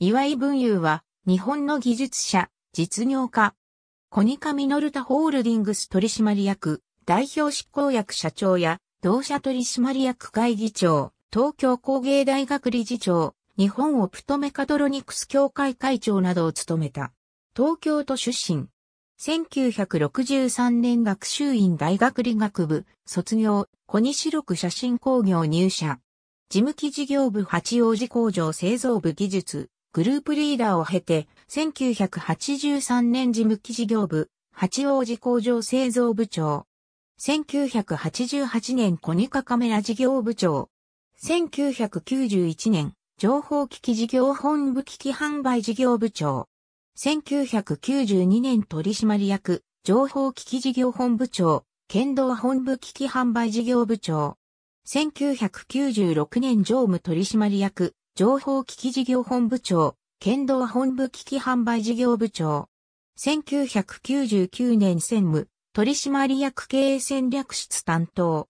岩井文雄は、日本の技術者、実業家。コニカミノルタホールディングス取締役、代表執行役社長や、同社取締役会議長、東京工芸大学理事長、日本オプトメカトロニクス協会会長などを務めた。東京都出身。1963年学習院大学理学部、卒業、小西六写真工業入社。事務機事業部八王子工場製造部技術、グループリーダーを経て、1983年事務機事業部、八王子工場製造部長。1988年コニカカメラ事業部長。1991年、情報機器事業本部機器販売事業部長。1992年取締役、情報機器事業本部長、剣道本部機器販売事業部長。1996年常務取締役、情報機器事業本部長、剣道本部機器販売事業部長。1999年専務、取締役経営戦略室担当。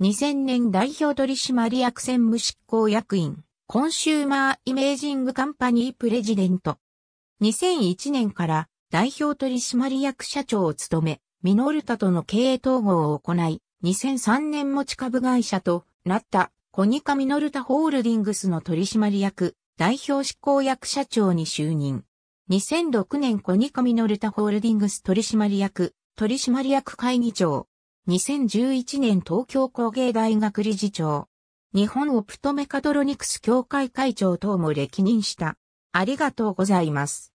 2000年代表取締役専務執行役員、コンシューマーイメージングカンパニープレジデント。2001年から代表取締役社長を務め、ミノルタとの経営統合を行い、2003年持ち株会社となったコニカミノルタホールディングスの取締役、代表執行役社長に就任。2006年コニカミノルタホールディングス取締役、取締役会議長。2011年東京工芸大学理事長。日本オプトメカトロニクス協会会長等も歴任した。ありがとうございます。